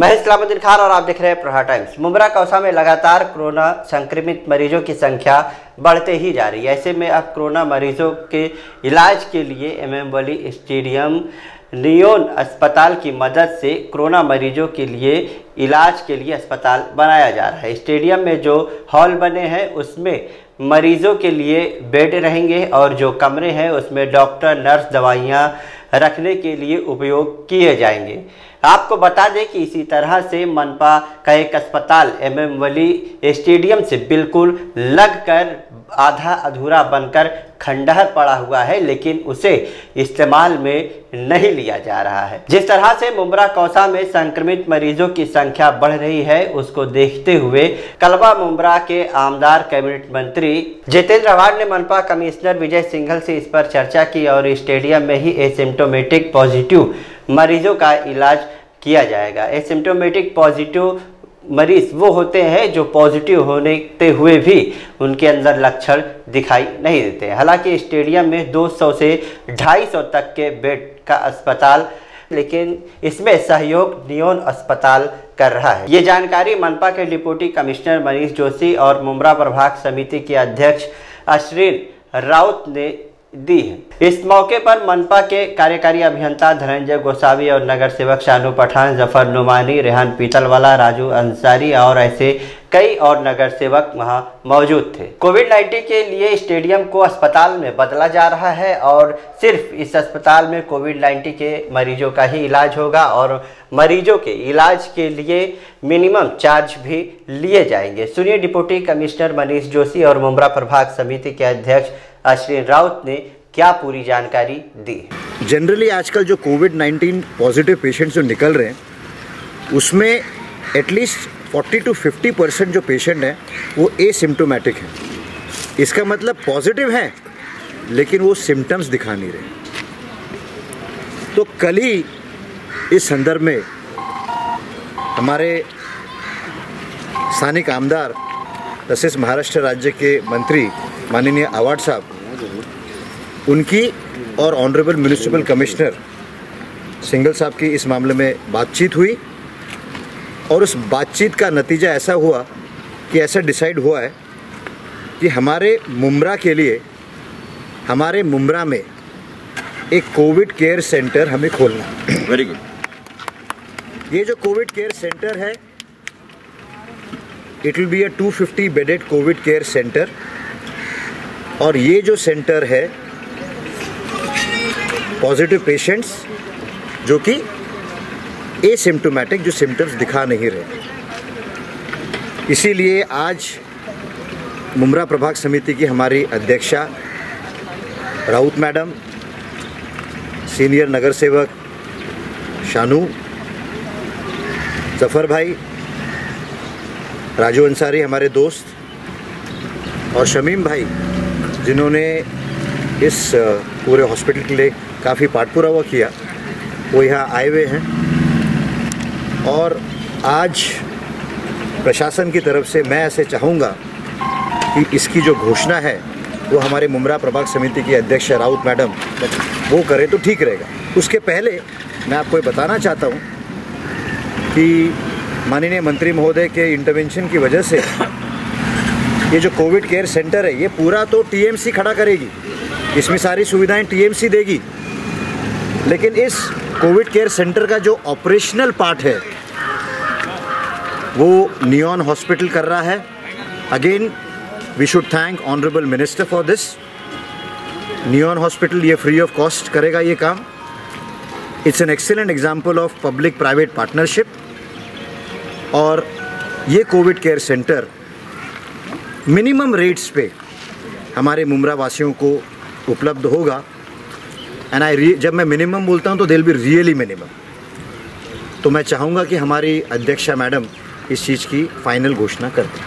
मैं इस्लामुद्दीन खान और आप देख रहे हैं प्रहार टाइम्स। मुमरा कौसा में लगातार कोरोना संक्रमित मरीजों की संख्या बढ़ते ही जा रही है। ऐसे में अब कोरोना मरीजों के इलाज के लिए M M Wali stadium, Neon अस्पताल की मदद से कोरोना मरीजों के लिए इलाज के लिए अस्पताल बनाया जा रहा है। स्टेडियम में जो हॉल बने हैं, उसमें मरीजों के लिए बेड रहेंगे और जो कमरे हैं, उसमें डॉक्टर, नर्स दवाइयाँ रखने के लिए उपयोग किए जाएँगे। आपको बता दें कि इसी तरह से मनपा का एक अस्पताल एम एम वली स्टेडियम से बिल्कुल लगकर आधा अधूरा बनकर खंडहर पड़ा हुआ है, लेकिन उसे इस्तेमाल में नहीं लिया जा रहा है। जिस तरह से मुमरा कौसा में संक्रमित मरीजों की संख्या बढ़ रही है, उसको देखते हुए कलवा मुमरा के आमदार कैबिनेट मंत्री जितेंद्र अवार्ड ने मनपा कमिश्नर विजय सिंघल से इस पर चर्चा की और स्टेडियम में ही एसिम्टोमेटिक पॉजिटिव मरीजों का इलाज किया जाएगा। एसिम्टोमेटिक पॉजिटिव मरीज़ वो होते हैं जो पॉजिटिव होने ते हुए भी उनके अंदर लक्षण दिखाई नहीं देते। हालाँकि स्टेडियम में 200 से 250 तक के बेड का अस्पताल, लेकिन इसमें सहयोग नियोन अस्पताल कर रहा है। ये जानकारी मनपा के डिप्टी कमिश्नर मनीष जोशी और मुमरा प्रभाग समिति के अध्यक्ष अश्विन राउत ने दी है। इस मौके पर मनपा के कार्यकारी अभियंता धनंजय गोसावी और नगर सेवक शानू पठान, ज़फ़र नुमानी, रेहान पीतलवाला, राजू अंसारी और ऐसे कई और नगर सेवक वहाँ मौजूद थे। कोविड 19 के लिए स्टेडियम को अस्पताल में बदला जा रहा है और सिर्फ़ इस अस्पताल में कोविड 19 के मरीजों का ही इलाज होगा और मरीजों के इलाज के लिए मिनिमम चार्ज भी लिए जाएँगे। सुनिए डिप्टी कमिश्नर मनीष जोशी और मुमरा प्रभाग समिति के अध्यक्ष अश्विन राउत ने क्या पूरी जानकारी दी? जनरली आजकल जो कोविड 19 पॉजिटिव पेशेंट्स जो निकल रहे हैं, उसमें एटलीस्ट 40 टू 50 परसेंट जो पेशेंट हैं, वो एसिम्टोमेटिक हैं। इसका मतलब पॉजिटिव हैं, लेकिन वो सिम्टम्स दिखा नहीं रहे। तो कल ही इस संदर्भ में हमारे स्थानिक आमदार, तसेच महाराष्ट्र राज्य के मंत्री माननीय अवार्ड साहब उनकी और ऑनरेबल म्यूनिसिपल कमिश्नर सिंगल साहब की इस मामले में बातचीत हुई और उस बातचीत का नतीजा ऐसा हुआ कि ऐसा डिसाइड हुआ है कि हमारे मुमरा के लिए हमारे मुमरा में एक कोविड केयर सेंटर हमें खोलना वेरी गुड ये जो कोविड केयर सेंटर है it will be a 250 bedded covid care centre. और ये जो सेंटर है पॉजिटिव पेशेंट्स जो कि एसिम्टोमेटिक जो सिम्टम्स दिखा नहीं रहे। इसीलिए आज मुमरा प्रभाग समिति की हमारी अध्यक्षा राउत मैडम सीनियर नगर सेवक शानू, जफ़र भाई, राजू अंसारी हमारे दोस्त और शमीम भाई जिन्होंने इस पूरे हॉस्पिटल के लिए काफ़ी पाठपुरावा किया, वो यहाँ आए हुए हैं। और आज प्रशासन की तरफ़ से मैं ऐसे चाहूँगा कि इसकी जो घोषणा है, वो हमारे मुमरा प्रभाग समिति की अध्यक्ष राउत मैडम, वो करें तो ठीक रहेगा। उसके पहले मैं आपको ये बताना चाहता हूँ कि माननीय मंत्री महोदय के इंटरवेंशन की वजह से ये जो कोविड केयर सेंटर है, ये पूरा तो टीएमसी खड़ा करेगी। इसमें सारी सुविधाएँ टीएमसी देगी। लेकिन इस कोविड केयर सेंटर का जो ऑपरेशनल पार्ट है, वो नियॉन हॉस्पिटल कर रहा है। Again we should thank honourable minister for this Neon hospital ये फ्री ऑफ़ कॉस्ट करेगा ये काम। It's an excellent example of public private partnership और ये covid care centre minimum rates पे हमारे मुमरा वासियों को उपलब्ध होगा। एंड आई जब मैं मिनिमम बोलता हूँ तो दिल भी रियली मिनिमम तो मैं चाहूँगा कि हमारी अध्यक्षा मैडम इस चीज़ की फाइनल घोषणा कर दें।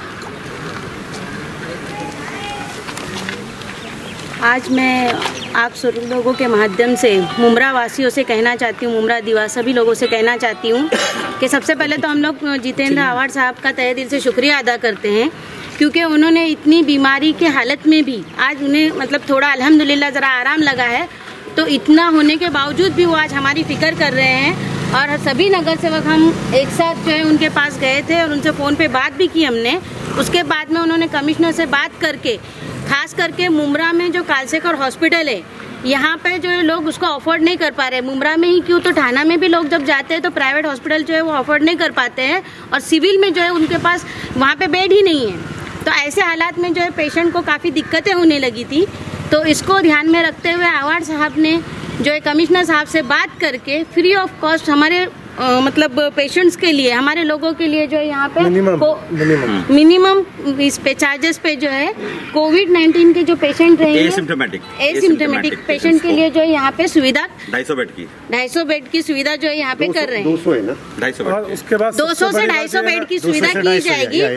आज मैं आप सभी लोगों के माध्यम से मुमरा वासियों से कहना चाहती हूँ मुमरा दिवा सभी लोगों से कहना चाहती हूँ कि सबसे पहले तो हम लोग जितेंद्र आवाड़ साहब का तय दिल से शुक्रिया अदा करते हैं। क्योंकि उन्होंने इतनी बीमारी के हालत में भी आज उन्हें मतलब थोड़ा अल्हम्दुलिल्लाह ज़रा आराम लगा है तो इतना होने के बावजूद भी वो आज हमारी फ़िक्र कर रहे हैं और सभी नगर सेवक हम एक साथ जो है उनके पास गए थे और उनसे फ़ोन पे बात भी की हमने। उसके बाद में उन्होंने कमिश्नर से बात करके, खास करके मुमरा में जो कालसेकर हॉस्पिटल है, यहाँ पे जो है लोग उसको अफोर्ड नहीं कर पा रहे। मुमरा में ही क्यों? तो थाना में भी लोग जब जाते हैं तो प्राइवेट हॉस्पिटल जो है वो अफोर्ड नहीं कर पाते हैं और सिविल में जो है उनके पास वहाँ पे बेड ही नहीं है। तो ऐसे हालात में जो है पेशेंट को काफ़ी दिक्कतें होने लगी थी। तो इसको ध्यान में रखते हुए आवाड़ साहब ने जो है कमिश्नर साहब से बात करके फ्री ऑफ़ कॉस्ट हमारे अ, मतलब पेशेंट्स के लिए हमारे लोगों के लिए जो है यहाँ पे मिनिमम मिनिमम इस पे चार्जेस पे जो है कोविड 19 के जो पेशेंट रहेंगे एसिम्टोमेटिक एसिम्टोमेटिक पेशेंट के लिए जो है यहाँ पे सुविधा ढाई सौ बेड की। 250 बेड की सुविधा जो है यहाँ पे कर रहे हैं। है ना? ढाई सौ और बेड उसके बाद 200 सबसे से 250 ये है बेड की सुविधा की जाएगी।